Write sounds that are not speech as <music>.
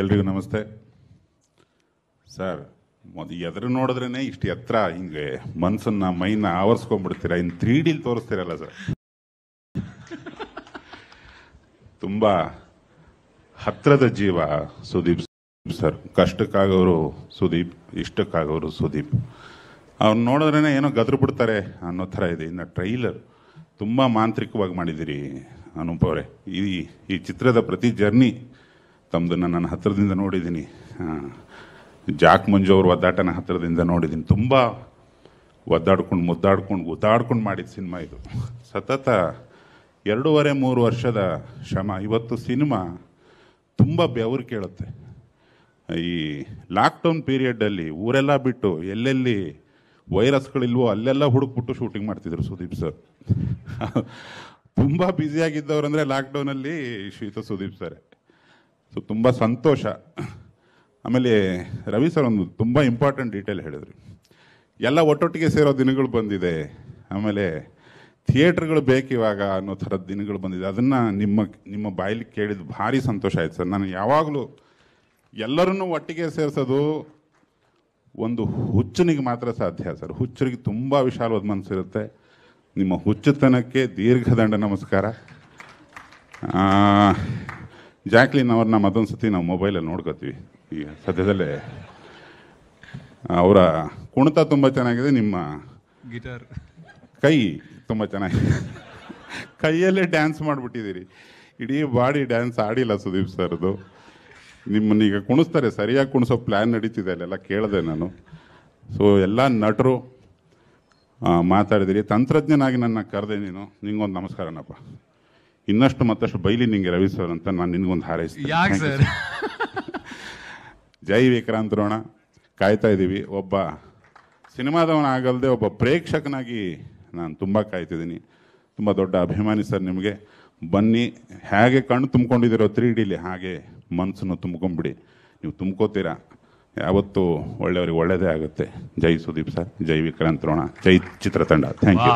ಎಲ್ರಿಗೂ ನಮಸ್ತೆ. ಸರ್ ಎದುರು ನೋಡಿದ್ರೇನೆ ಇಷ್ಟು ಎತ್ತರ ಹಿಂಗೆ ಮನ್ಸನ್ನ ಮೈನ ಆವರಿಸ್ಕೊಂಡ್ಬಿಡ್ತೀರಾ? ಇನ್ನು ತ್ರೀ ಡಿಲ್ ತೋರಿಸ್ತೀರಲ್ಲ ಸರ್. ತುಂಬ ಹತ್ರದ ಜೀವ ಸುದೀಪ್ ಸರ್. ಕಷ್ಟಕ್ಕಾಗೋರು ಸುದೀಪ್, ಇಷ್ಟಕ್ಕಾಗೋರು ಸುದೀಪ್. ಅವ್ರು ನೋಡಿದ್ರೇ ಏನೋ ಗದ್ರು ಬಿಡ್ತಾರೆ ಅನ್ನೋ ಥರ ಇದೆ. ಇನ್ನು ಟ್ರೈಲರ್ ತುಂಬ ಮಾಂತ್ರಿಕವಾಗಿ ಮಾಡಿದ್ದೀರಿ ಅನೂಪ್ ಅವರೇ. ಈ ಈ ಚಿತ್ರದ ಪ್ರತಿ ಜರ್ನಿ ತಮ್ಮದನ್ನು ನಾನು ಹತ್ತಿರದಿಂದ ನೋಡಿದ್ದೀನಿ. ಜಾಕ್ ಮಂಜು ಅವ್ರ ಒದ್ದಾಟನ ಹತ್ತಿರದಿಂದ ನೋಡಿದ್ದೀನಿ. ತುಂಬ ಒದ್ದಾಡ್ಕೊಂಡು ಮುದ್ದಾಡ್ಕೊಂಡು ಗುದ್ದಾಡ್ಕೊಂಡು ಮಾಡಿದ ಸಿನಿಮಾ ಇದು. ಸತತ ಎರಡೂವರೆ, ಮೂರು ವರ್ಷದ ಶ್ರಮ. ಇವತ್ತು ಸಿನಿಮಾ ತುಂಬ ಬೆವರು ಕೇಳುತ್ತೆ. ಈ ಲಾಕ್ಡೌನ್ ಪೀರಿಯಡಲ್ಲಿ ಊರೆಲ್ಲ ಬಿಟ್ಟು ಎಲ್ಲೆಲ್ಲಿ ವೈರಸ್ಗಳಿಲ್ವೋ ಅಲ್ಲೆಲ್ಲ ಹುಡುಕ್ಬಿಟ್ಟು ಶೂಟಿಂಗ್ ಮಾಡ್ತಿದ್ರು ಸುದೀಪ್ ಸರ್. <laughs> ತುಂಬ ಬ್ಯುಸಿಯಾಗಿದ್ದವ್ರು ಅಂದರೆ ಲಾಕ್ಡೌನಲ್ಲಿ ಶ್ವೇತ ಸುದೀಪ್ ಸರ್. ಸೊ, ತುಂಬ ಸಂತೋಷ. ಆಮೇಲೆ ರವಿ ಸರ್ ಒಂದು ತುಂಬ ಇಂಪಾರ್ಟೆಂಟ್ ಡೀಟೇಲ್ ಹೇಳಿದ್ರು. ಎಲ್ಲ ಒಟ್ಟೊಟ್ಟಿಗೆ ಸೇರೋ ದಿನಗಳು ಬಂದಿದೆ. ಆಮೇಲೆ ಥಿಯೇಟ್ರ್ಗಳು ಬೇಕಿವಾಗ ಅನ್ನೋ ಥರದ ದಿನಗಳು ಬಂದಿದೆ. ಅದನ್ನು ನಿಮ್ಮ ನಿಮ್ಮ ಬಾಯಲ್ಲಿ ಕೇಳಿದ ಭಾರಿ ಸಂತೋಷ ಆಯಿತು ಸರ್. ನಾನು ಯಾವಾಗಲೂ ಎಲ್ಲರನ್ನೂ ಒಟ್ಟಿಗೆ ಸೇರಿಸೋದು ಒಂದು ಹುಚ್ಚನಿಗೆ ಮಾತ್ರ ಸಾಧ್ಯ ಸರ್. ಹುಚ್ಚರಿಗೆ ತುಂಬ ವಿಶಾಲವಾದ ಮನಸ್ಸಿರುತ್ತೆ. ನಿಮ್ಮ ಹುಚ್ಚುತನಕ್ಕೆ ದೀರ್ಘದಂಡ ನಮಸ್ಕಾರ. ಜಾಕ್ಲಿನ್ ಅವ್ರನ್ನ ಮತ್ತೊಂದು ಸತಿ ನಾವು ಮೊಬೈಲಲ್ಲಿ ನೋಡ್ಕೋತೀವಿ. ಈಗ ಸದ್ಯದಲ್ಲೇ ಅವರ ಕುಣಿತ ತುಂಬ ಚೆನ್ನಾಗಿದೆ ನಿಮ್ಮ ಗಿಟಾರ್. ಕೈ ತುಂಬ ಚೆನ್ನಾಗಿದೆ. ಕೈಯಲ್ಲೇ ಡ್ಯಾನ್ಸ್ ಮಾಡಿಬಿಟ್ಟಿದ್ದೀರಿ. ಇಡೀ ಬಾಡಿ ಡ್ಯಾನ್ಸ್ ಆಡಿಲ್ಲ ಸುದೀಪ್ ಸರ್ದು ನಿಮ್ಮನ್ನ ಈಗ ಕುಣಿಸ್ತಾರೆ ಸರಿಯಾಗಿ ಕುಣಿಸೋ ಪ್ಲ್ಯಾನ್ ನಡೀತಿದೆ ಅಲ್ಲೆಲ್ಲ ಕೇಳಿದೆ ನಾನು. ಸೊ ಎಲ್ಲ ನಟರು ಮಾತಾಡಿದಿರಿ. ತಂತ್ರಜ್ಞನಾಗಿ ನನ್ನ ಕರೆದೆ ನೀನು. ನಿಂಗೊಂದು ನಮಸ್ಕಾರನಪ್ಪ. ಇನ್ನಷ್ಟು ಮತ್ತಷ್ಟು ಬೈಲಿ ನಿಂಗೆ ರವಿ ಸರ್ ಅಂತ ನಾನು ನಿನ್ಗೊಂದು ಹಾರೈಸ್ತೀನಿ. ಸರ್? <laughs> ಜೈ ವಿಕ್ರಾಂತ್ ರೋಣ ಕಾಯ್ತಾ ಇದ್ದೀವಿ ಒಬ್ಬ ಸಿನಿಮಾದವನಾಗಲ್ದೆ ಒಬ್ಬ ಪ್ರೇಕ್ಷಕನಾಗಿ ನಾನು ತುಂಬ ಕಾಯ್ತಿದ್ದೀನಿ. ತುಂಬ ದೊಡ್ಡ ಅಭಿಮಾನಿ ಸರ್ ನಿಮಗೆ. ಬನ್ನಿ. ಹೇಗೆ ಕಣ್ಣು ತುಂಬ್ಕೊಂಡಿದ್ದೀರೋ ತ್ರೀ ಡಿಲಿ ಹಾಗೆ ಮನಸ್ಸನ್ನು ತುಂಬ್ಕೊಂಬಿಡಿ. ನೀವು ತುಂಬ್ಕೋತೀರಾ? ಯಾವತ್ತೂ ಒಳ್ಳೆಯವ್ರಿಗೆ ಒಳ್ಳೆಯದೇ ಆಗುತ್ತೆ. ಜೈ ಸುದೀಪ್ ಸರ್. ಜೈ ವಿಕ್ರಾಂತ್ ರೋಣ ಜೈ ಚಿತ್ರತಂಡ. Thank you